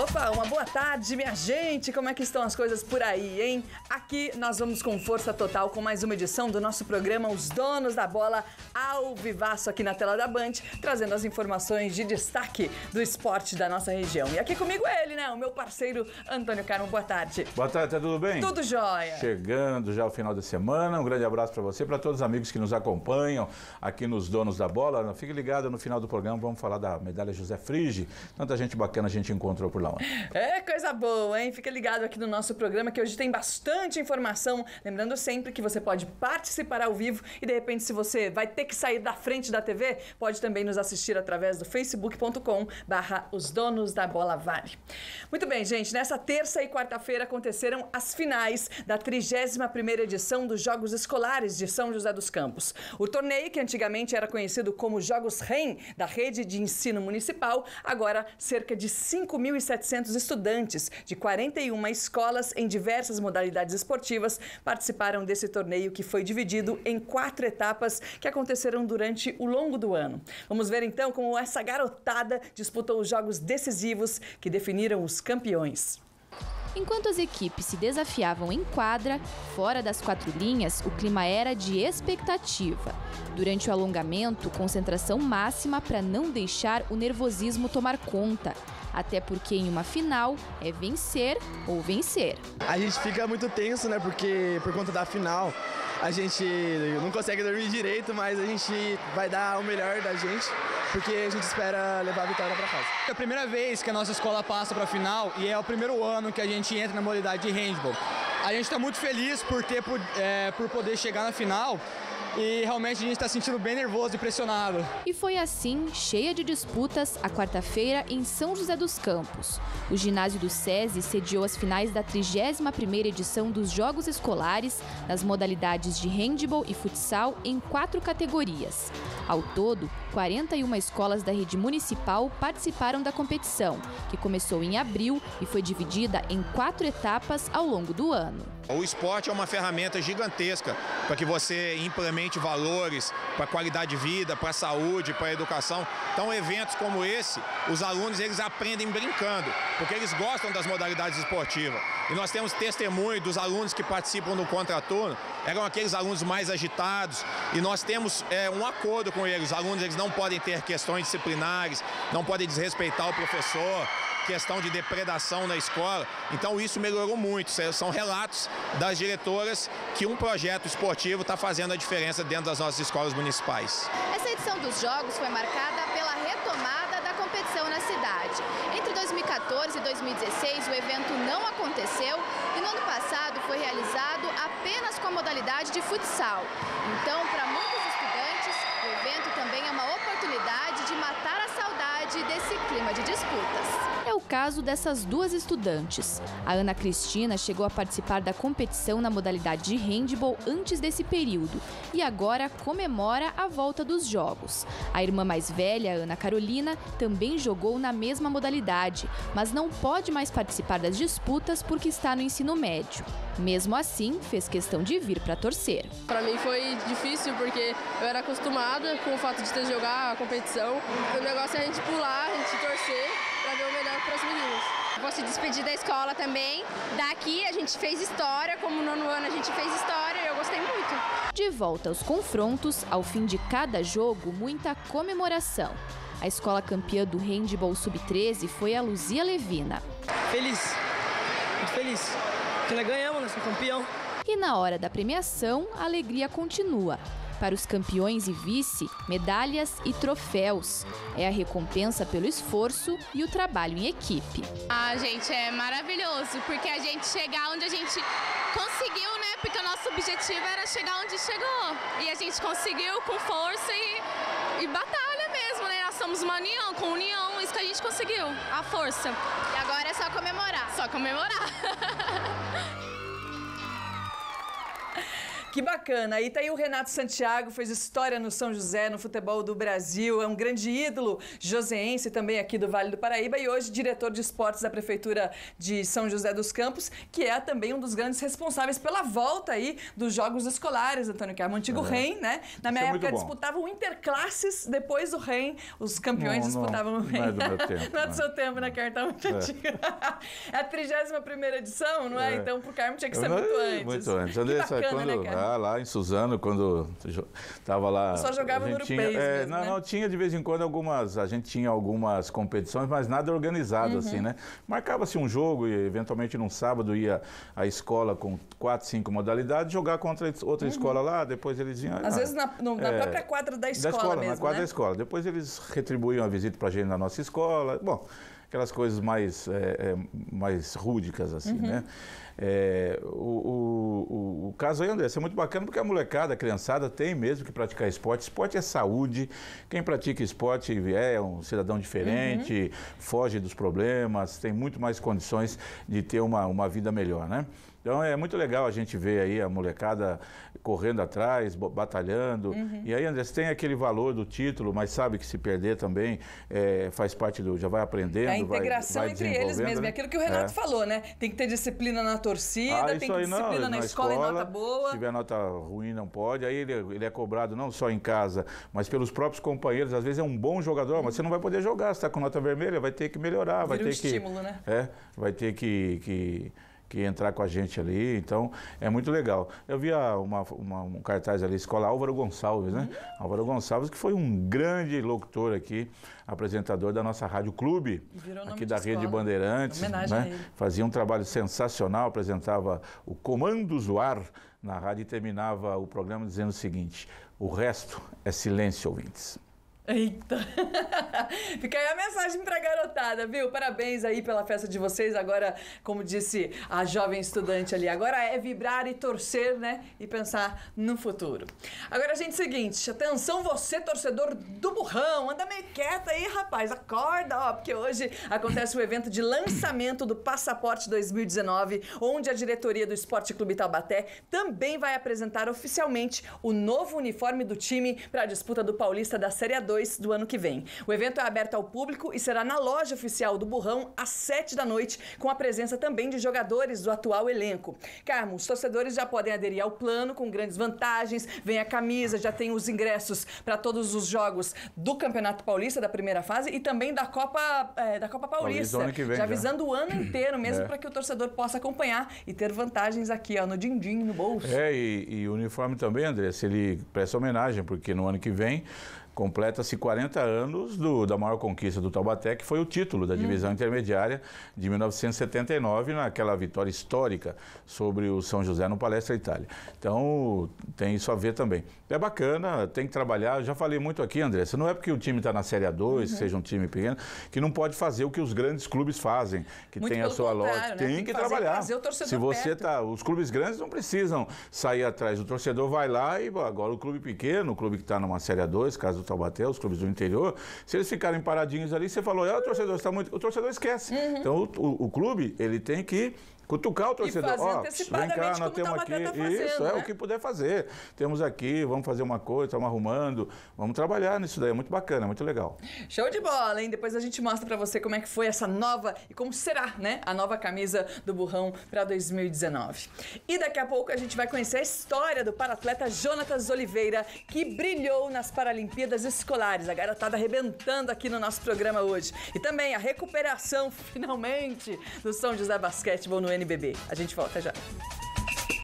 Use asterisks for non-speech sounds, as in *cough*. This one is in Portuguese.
Opa, uma boa tarde, minha gente! Como é que estão as coisas por aí, hein? Aqui nós vamos com força total com mais uma edição do nosso programa Os Donos da Bola ao vivaço aqui na tela da Band, trazendo as informações de destaque do esporte da nossa região. E aqui comigo é ele, né? O meu parceiro Antônio Carmo. Boa tarde. Boa tarde, tá tudo bem? Tudo jóia. Chegando já o final de semana, um grande abraço para você, para todos os amigos que nos acompanham aqui nos Donos da Bola. Fique ligado no final do programa, vamos falar da medalha José Frige. Tanta gente bacana a gente encontrou por lá. É coisa boa, hein? Fica ligado aqui no nosso programa que hoje tem bastante informação. Lembrando sempre que você pode participar ao vivo e de repente se você vai ter que sair da frente da TV, pode também nos assistir através do facebook.com barra os donos da bola vale. Muito bem, gente, nessa terça e quarta-feira aconteceram as finais da 31ª edição dos Jogos Escolares de São José dos Campos. O torneio, que antigamente era conhecido como Jogos REM, da Rede de Ensino Municipal, agora cerca de 5.700 estudantes de 41 escolas em diversas modalidades esportivas participaram desse torneio que foi dividido em quatro etapas que aconteceram durante o longo do ano. Vamos ver então como essa garotada disputou os jogos decisivos que definiram os campeões. Enquanto as equipes se desafiavam em quadra, fora das quatro linhas, o clima era de expectativa. Durante o alongamento, concentração máxima para não deixar o nervosismo tomar conta. Até porque em uma final é vencer ou vencer. A gente fica muito tenso, né? Porque por conta da final a gente não consegue dormir direito, mas a gente vai dar o melhor da gente, porque a gente espera levar a vitória para casa. É a primeira vez que a nossa escola passa para a final e é o primeiro ano que a gente entra na modalidade de handball. A gente está muito feliz por, ter, por, é, por poder chegar na final e realmente a gente está sentindo bem nervoso e pressionado. E foi assim, cheia de disputas, a quarta-feira em São José dos Campos. O ginásio do SESI sediou as finais da 31ª edição dos Jogos Escolares nas modalidades de handball e futsal em quatro categorias. Ao todo, 41 escolas da rede municipal participaram da competição, que começou em abril e foi dividida em quatro etapas ao longo do ano. O esporte é uma ferramenta gigantesca para que você implemente valores para qualidade de vida, para a saúde, para a educação. Então, eventos como esse, os alunos eles aprendem brincando, porque eles gostam das modalidades esportivas. E nós temos testemunho dos alunos que participam do contraturno, eram aqueles alunos mais agitados, e nós temos é, um acordo com eles. Os alunos eles não podem ter questões disciplinares, não podem desrespeitar o professor, questão de depredação na escola. Então isso melhorou muito. São relatos das diretoras que um projeto esportivo está fazendo a diferença dentro das nossas escolas municipais. Essa edição dos Jogos foi marcada pela retomada da competição na cidade. Entre 2014 e 2016 o evento não aconteceu e no ano passado foi realizado apenas com a modalidade de futsal. Então, para muitos também é uma oportunidade de matar a saudade desse clima de disputas. Caso dessas duas estudantes. A Ana Cristina chegou a participar da competição na modalidade de handball antes desse período e agora comemora a volta dos jogos. A irmã mais velha, Ana Carolina, também jogou na mesma modalidade, mas não pode mais participar das disputas porque está no ensino médio. Mesmo assim, fez questão de vir para torcer. Para mim foi difícil porque eu era acostumada com o fato de ter jogar a competição. O negócio é a gente pular, a gente torcer para ver o melhor para as meninas. Vou se despedir da escola também. Daqui a gente fez história, como no nono ano a gente fez história e eu gostei muito. De volta aos confrontos, ao fim de cada jogo, muita comemoração. A escola campeã do handball sub-13 foi a Luzia Levina. Feliz, muito feliz, porque nós ganhamos, nós somos campeão. E na hora da premiação, a alegria continua. Para os campeões e vice, medalhas e troféus. É a recompensa pelo esforço e o trabalho em equipe. Ah, gente, é maravilhoso, porque a gente chegar onde a gente conseguiu, né? Porque o nosso objetivo era chegar onde chegou. E a gente conseguiu com força e, e batalha mesmo, né? Nós somos uma união, com união, isso que a gente conseguiu, a força. E agora é só comemorar. Só comemorar. *laughs* Que bacana. Aí tá aí o Renato Santiago, fez história no São José, no futebol do Brasil, é um grande ídolo joseense também aqui do Vale do Paraíba e hoje diretor de esportes da Prefeitura de São José dos Campos, que é também um dos grandes responsáveis pela volta aí dos Jogos Escolares, Antônio Carmo, antigo é. REM, né? Na minha Isso é época é disputavam interclasses, depois do REM, os campeões não, disputavam não, o REM. Não é do meu *laughs* tempo. não é do seu tempo, né, Carmo? Tá muito é. antigo. *laughs* é a 31 edição, não é? é. Então pro Carmo tinha que ser muito antes. Muito antes. Bacana, quando, né, ah, lá em Suzano, quando estava lá. Só jogava no tinha, é, Não, né? não, tinha de vez em quando algumas. A gente tinha algumas competições, mas nada organizado, uhum. assim, né? Marcava-se um jogo e, eventualmente, num sábado ia a escola com quatro, cinco modalidades, jogar contra outra uhum. escola lá, depois eles iam. Às ah, vezes na, no, na é, própria quadra da escola. Da escola, mesmo, na quadra né? da escola. Depois eles retribuíam a visita pra gente na nossa escola. Bom, aquelas coisas mais, é, é, mais rúdicas, assim, uhum. né? É, o, o, o, caso aí, André, é muito bacana porque a molecada, a criançada tem mesmo que praticar esporte. Esporte é saúde. Quem pratica esporte é um cidadão diferente, uhum. foge dos problemas, tem muito mais condições de ter uma, uma vida melhor, né? Então é muito legal a gente ver aí a molecada correndo atrás, batalhando. Uhum. E aí, André, você tem aquele valor do título, mas sabe que se perder também é, faz parte do. já vai aprendendo. É a integração vai, vai entre eles mesmo. Né? É aquilo que o Renato é. falou, né? Tem que ter disciplina na torcida, ah, tem que ter disciplina não, na, na escola, escola, e nota boa. Se tiver nota ruim, não pode. Aí ele, ele é cobrado não só em casa, mas pelos próprios companheiros. Às vezes é um bom jogador, uhum. mas você não vai poder jogar. Se está com nota vermelha, vai ter que melhorar. Vira vai ter um que. estímulo, né? É, vai ter que, que que entrar com a gente ali. Então, é muito legal. Eu vi uma, uma, um cartaz ali, Escola Álvaro Gonçalves, né? Uhum. Álvaro Gonçalves, que foi um grande locutor aqui, apresentador da nossa Rádio Clube, aqui da Rede Bandeirantes. Né? Fazia um trabalho sensacional, apresentava o Comandos do Ar na rádio e terminava o programa dizendo o seguinte: o resto é silêncio, ouvintes. Eita! *laughs* Fica aí a mensagem pra garotada, viu? Parabéns aí pela festa de vocês. Agora, como disse a jovem estudante ali, agora é vibrar e torcer, né? E pensar no futuro. Agora, gente, seguinte, atenção você, torcedor do burrão, anda meio quieta aí, rapaz, acorda, ó, porque hoje acontece o evento de lançamento do Passaporte 2019, onde a diretoria do Esporte Clube Taubaté também vai apresentar oficialmente o novo uniforme do time para a disputa do Paulista da Série A2 2 do ano que vem. O evento é aberto ao público e será na loja oficial do Burrão às 7 da noite, com a presença também de jogadores do atual elenco. Carmo, os torcedores já podem aderir ao plano com grandes vantagens. Vem a camisa, já tem os ingressos para todos os jogos do Campeonato Paulista da primeira fase e também da Copa, é, da Copa Paulista. Paulista vem, já avisando o ano *clears throat* inteiro mesmo é. para que o torcedor possa acompanhar e ter vantagens aqui, ó, no din-din, no bolso. É, e, e o uniforme também, André, se ele presta homenagem, porque no ano que vem completa-se 40 anos do, da maior conquista do Taubaté, que foi o título da divisão hum. intermediária de 1979, naquela vitória histórica sobre o São José no Palestra Itália. Então, tem isso a ver também. É bacana, tem que trabalhar. Eu já falei muito aqui, André, não é porque o time está na Série A2, uhum. seja um time pequeno, que não pode fazer o que os grandes clubes fazem, que muito tem a sua loja. Né? Tem, tem, que, fazer, trabalhar. Se você está, os clubes grandes não precisam sair atrás. O torcedor vai lá e agora o clube pequeno, o clube que está numa Série A2, caso Taubaté, os clubes do interior, se eles ficarem paradinhos ali, você falou, ah, o torcedor está muito. O torcedor esquece. Uhum. Então o, o, o clube, ele tem que cutucar o torcedor. Ó, oh, vem cá, nós temos aqui. Tá fazendo, isso, né? é o que puder fazer. Temos aqui, vamos fazer uma coisa, estamos arrumando, vamos trabalhar nisso daí. É muito bacana, muito legal. Show de bola, hein? Depois a gente mostra para você como é que foi essa nova e como será, né? A nova camisa do Burrão para 2019. E daqui a pouco a gente vai conhecer a história do paratleta Jonatas Oliveira, que brilhou nas Paralimpíadas Escolares. A garotada arrebentando aqui no nosso programa hoje. E também a recuperação, *laughs* finalmente, do São José Basquetebol no NBB. A gente volta já.